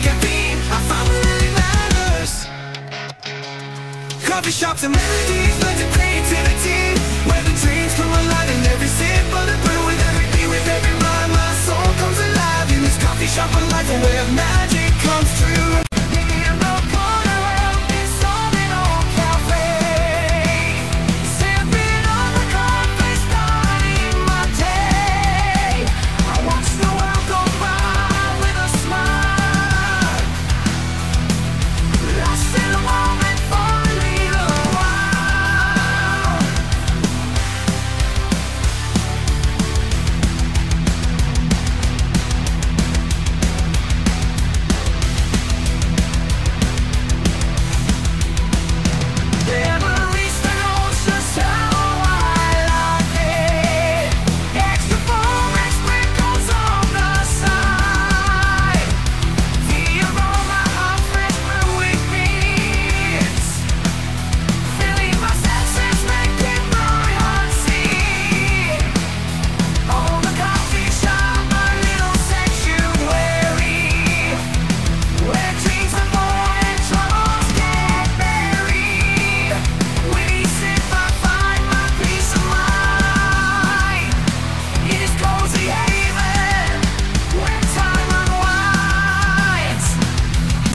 a beam. I find what really matters Coffee shops and melodies Learn to play to the team. Where the dreams come